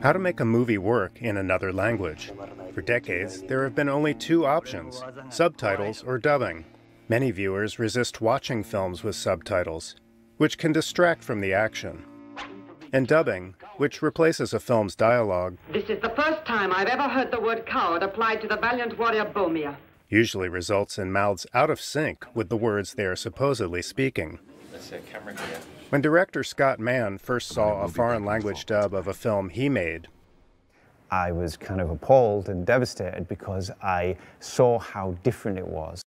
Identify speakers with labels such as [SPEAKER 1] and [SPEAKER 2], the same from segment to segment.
[SPEAKER 1] How to make a movie work in another language. For decades, there have been only two options subtitles or dubbing. Many viewers resist watching films with subtitles, which can distract from the action. And dubbing, which replaces a film's dialogue.
[SPEAKER 2] This is the first time I've ever heard the word coward applied to the valiant warrior Bomir.
[SPEAKER 1] Usually results in mouths out of sync with the words they are supposedly speaking. When director Scott Mann first saw a foreign language dub of a film he made,
[SPEAKER 3] I was kind of appalled and devastated because I saw how different it was.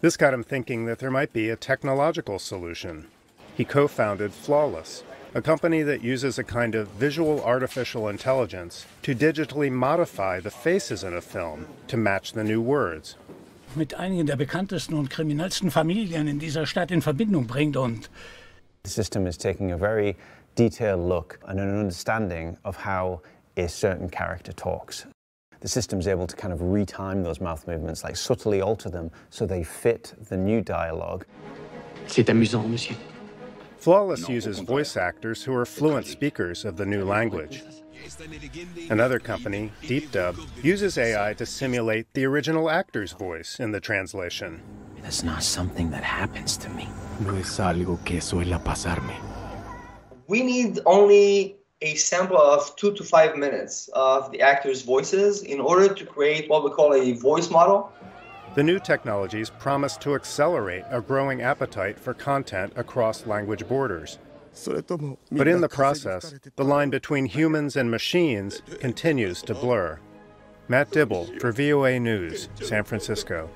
[SPEAKER 1] This got him thinking that there might be a technological solution. He co founded Flawless, a company that uses a kind of visual artificial intelligence to digitally modify the faces in a film to match the new words.
[SPEAKER 4] Mit einigen der bekanntesten und kriminellsten Familien in dieser Stadt in Verbindung bringt und
[SPEAKER 3] The system is taking a very detailed look and an understanding of how a certain character talks. The system's able to kind of retime those mouth movements, like subtly alter them so they fit the new dialogue.
[SPEAKER 5] C'est amusant, monsieur.
[SPEAKER 1] Flawless uses voice actors who are fluent speakers of the new language. Another company, DeepDub, uses AI to simulate the original actor's voice in the translation.
[SPEAKER 5] That's not something that happens to me.
[SPEAKER 6] No es algo que suele pasarme.
[SPEAKER 7] We need only a sample of two to five minutes of the actors' voices in order to create what we call a voice model.
[SPEAKER 1] The new technologies promise to accelerate a growing appetite for content across language borders. But in the process, the line between humans and machines continues to blur. Matt Dibble for VOA News, San Francisco.